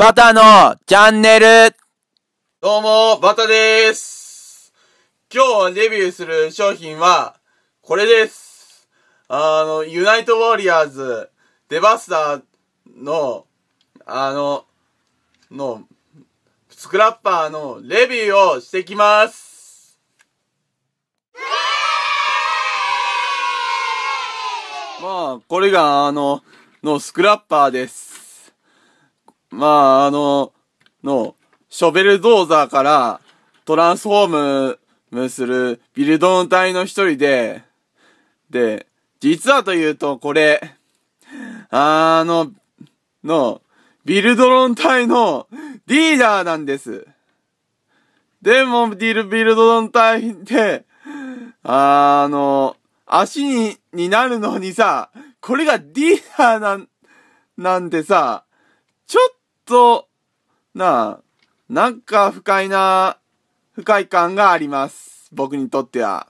バタのチャンネルどうも、バタです。今日デビューする商品は、これです。あの、ユナイトウォリアーズ、デバスターの、あの、の、スクラッパーのレビューをしてきます。まあ、これがあの、のスクラッパーです。まあ、あの、の、ショベルドーザーからトランスフォームするビルドン隊の一人で、で、実はというとこれ、あの、の、ビルドロン隊のリーダーなんです。でも、ビル、ビルドロン隊で、あの、足に、になるのにさ、これがリーダーなん、なんてさ、ちょっと、なあ、なんか不快な、不快感があります。僕にとっては。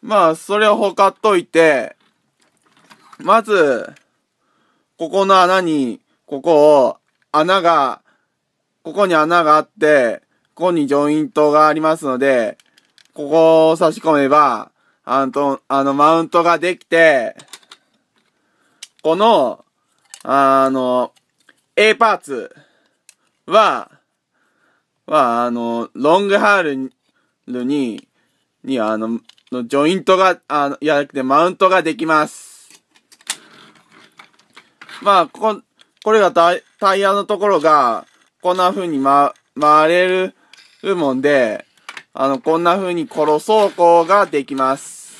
まあ、それをほかっといて、まず、ここの穴に、ここを、穴が、ここに穴があって、ここにジョイントがありますので、ここを差し込めば、あの、あの、マウントができて、この、あの、A パーツは、は、あの、ロングハールに、に、あの、のジョイントが、あの、いやなくてマウントができます。まあ、ここ、これがタイタイヤのところが、こんな風にま、回れるもんで、あの、こんな風にコロ走行ができます。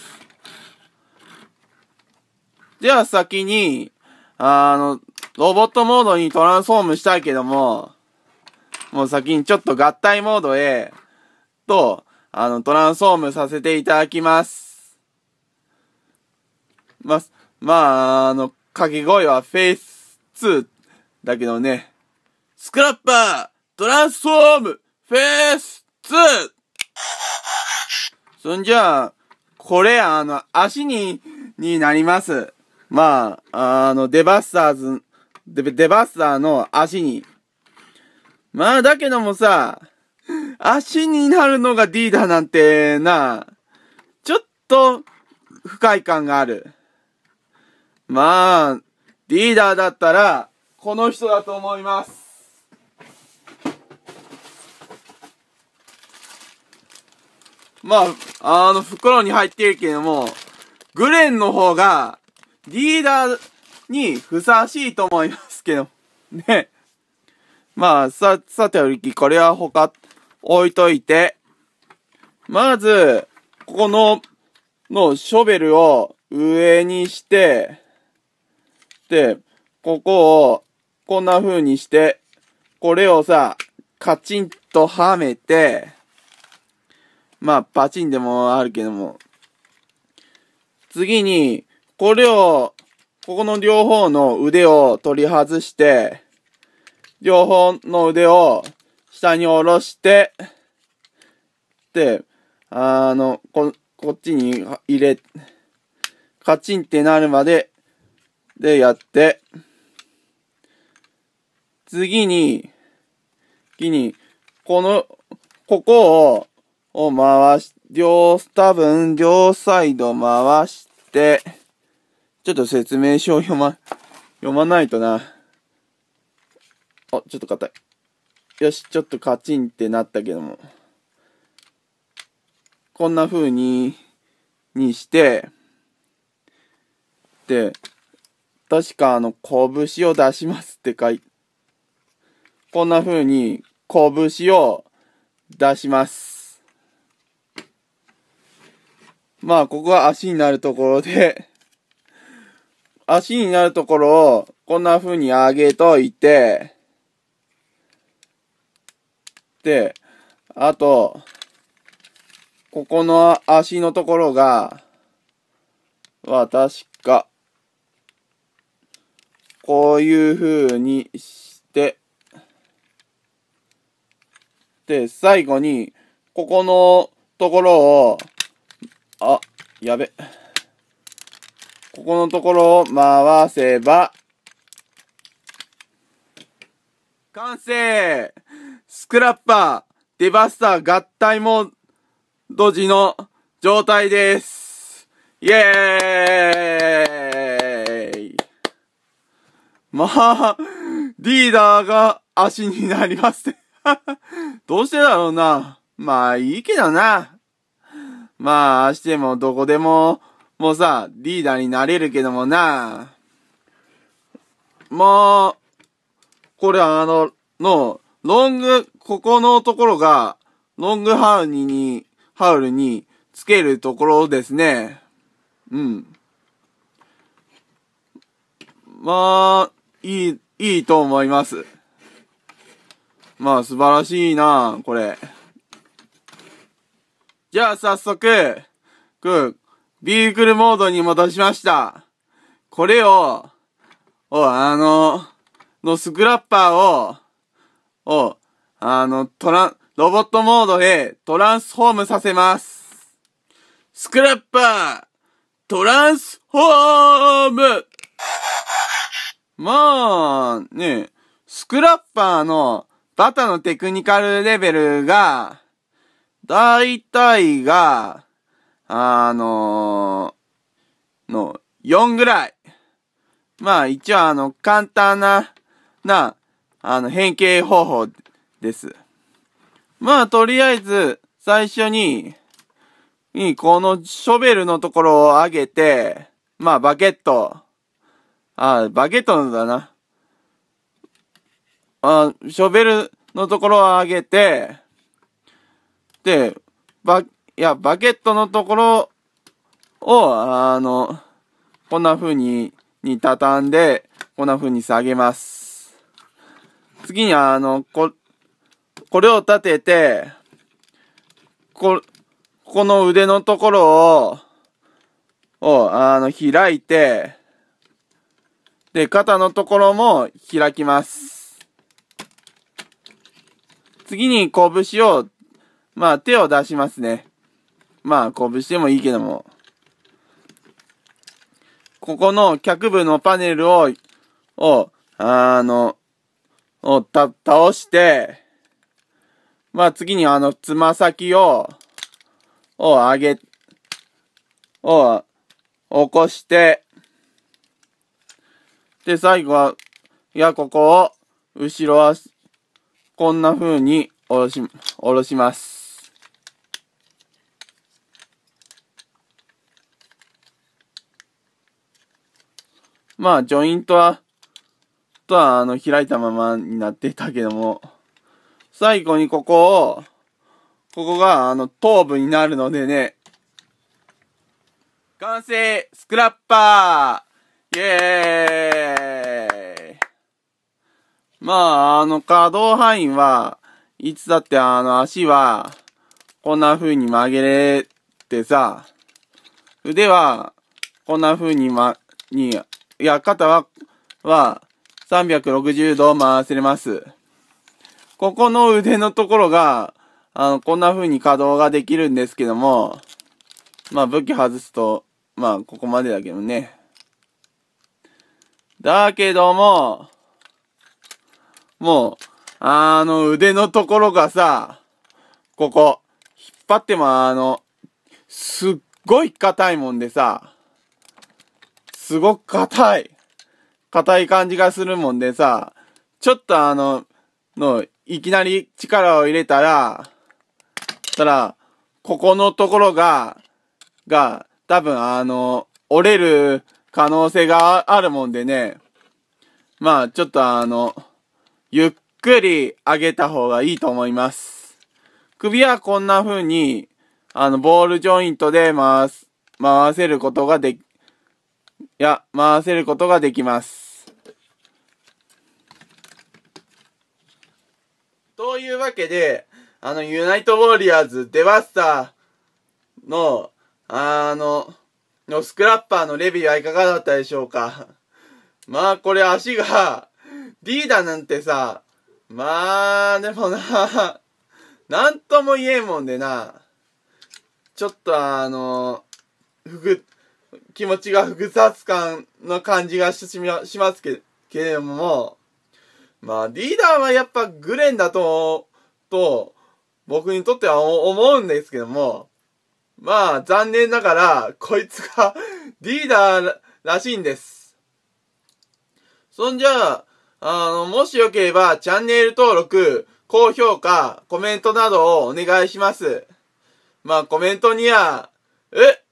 では先に、あの、ロボットモードにトランスフォームしたいけども、もう先にちょっと合体モードへ、と、あの、トランスフォームさせていただきます。ま、まあ、あの、掛け声はフェイス2だけどね、スクラッパートランスフォームフェイス 2! そんじゃあ、これ、あの、足に、になります。まあ、あの、デバスターズ、デデバスターの足に。まあ、だけどもさ、足になるのがリーダーなんてな、ちょっと不快感がある。まあ、リーダーだったら、この人だと思います。まあ、あの、袋に入ってるけども、グレンの方が、リーダーにふさわしいと思いますけど。ね。まあ、さ、さておき、これは他、置いといて。まず、ここの、のショベルを上にして、で、ここを、こんな風にして、これをさ、カチンとはめて、まあ、パチンでもあるけども、次に、これを、ここの両方の腕を取り外して、両方の腕を下に下ろして、で、あの、こ、こっちに入れ、カチンってなるまで、でやって、次に、次に、この、ここを、を回し、両、多分、両サイド回して、ちょっと説明書を読ま、読まないとな。あ、ちょっと硬い。よし、ちょっとカチンってなったけども。こんな風に、にして、で、確かあの、拳を出しますって書いこんな風に、拳を出します。まあ、ここは足になるところで、足になるところを、こんな風に上げといて、で、あと、ここの足のところが、は確か、こういう風にして、で、最後に、ここのところを、あ、やべ。ここのところを回せば、完成スクラッパー、デバスター合体モド時の状態です。イエーイまあ、リーダーが足になります。どうしてだろうな。まあいいけどな。まあ、足でもどこでも、もうさ、リーダーになれるけどもな。まあ、これあの、の、ロング、ここのところが、ロングハウルに、ハウルにつけるところですね。うん。まあ、いい、いいと思います。まあ、素晴らしいな、これ。じゃあ、早速、く、ビークルモードに戻しました。これを、お、あの、のスクラッパーを、を、あの、トラン、ロボットモードでトランスフォームさせます。スクラッパー、トランスフォームまあ、ね、スクラッパーのバタのテクニカルレベルが、だいたいが、あのの、4ぐらい。まあ、一応あの、簡単な、な、あの、変形方法です。まあ、とりあえず、最初に、に、このショベルのところを上げて、まあ、バケット。あ、バケットのだな。あ、ショベルのところを上げて、で、バ、いや、バケットのところを、あの、こんな風に、に畳んで、こんな風に下げます。次に、あの、こ、これを立てて、こ、この腕のところを、を、あの、開いて、で、肩のところも開きます。次に拳を、まあ手を出しますね。まあ拳でもいいけども。ここの脚部のパネルを、を、あの、をた、倒して、まあ次にあの、つま先を、を上げ、を、起こして、で、最後は、いや、ここを、後ろ足、こんな風に、下ろし、下ろします。まあ、ジョイントは、とは、あの、開いたままになってたけども、最後にここを、ここが、あの、頭部になるのでね、完成スクラッパーイエーイ。まあ、あの、可動範囲は、いつだってあの、足は、こんな風に曲げれてさ、腕は、こんな風にま、に、いや、肩は、は、360度回せれます。ここの腕のところが、あの、こんな風に可動ができるんですけども、まあ武器外すと、まあここまでだけどね。だけども、もう、あの腕のところがさ、ここ、引っ張ってもあの、すっごい硬いもんでさ、すごく硬い。硬い感じがするもんでさ、ちょっとあの、の、いきなり力を入れたら、たら、ここのところが、が、多分あの、折れる可能性があるもんでね、まあ、ちょっとあの、ゆっくり上げた方がいいと思います。首はこんな風に、あの、ボールジョイントで回す、回せることができ、や、回せることができます。というわけで、あの、ユナイトウォリアーズ、デバスターの、あの、のスクラッパーのレビューはいかがだったでしょうかまあ、これ足が、リーダーなんてさ、まあ、でもな、なんとも言えんもんでな、ちょっとあの、ふぐ、気持ちが複雑感の感じがしますけけれども、まあ、リーダーはやっぱグレンだと、と、僕にとっては思うんですけども、まあ、残念ながら、こいつがリーダーらしいんです。そんじゃあ、あの、もしよければ、チャンネル登録、高評価、コメントなどをお願いします。まあ、コメントには、え？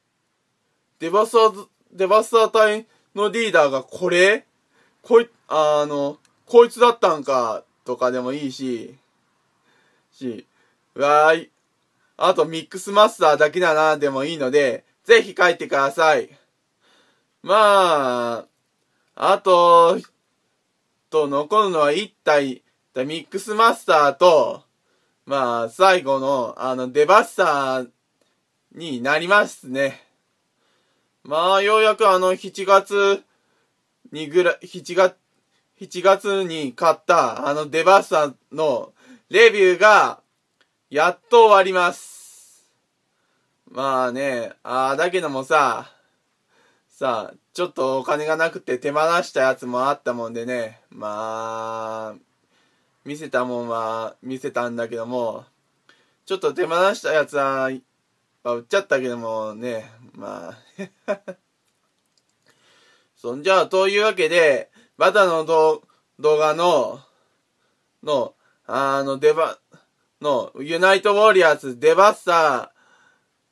デバスター、デバスター隊のリーダーがこれ？こい、あの、こいつだったんか、とかでもいいし、し、わーい。あとミックスマスターだけだな、でもいいので、ぜひ書いてください。まあ、あと、と残るのは1体、ミックスマスターと、まあ、最後の、あの、デバスターになりますね。まあ、ようやくあの、7月にぐら、7月、7月に買った、あの、デバスターのレビューが、やっと終わります。まあね、ああ、だけどもさ、さあ、ちょっとお金がなくて手放したやつもあったもんでね、まあ、見せたもんは見せたんだけども、ちょっと手放したやつは、あ、売っちゃったけどもね、まあ そんじゃあ、というわけで、バタの動画の、の、あの、デバ、の、ユナイトウォリアーズデバッサ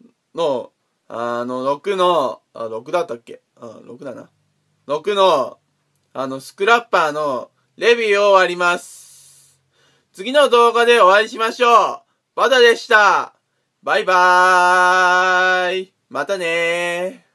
ーの、あの、6の、あ、6だったっけ？うん、6だな。6の、あの、スクラッパーのレビューを終わります。次の動画でお会いしましょう。バタでした。バイバーイ。またね。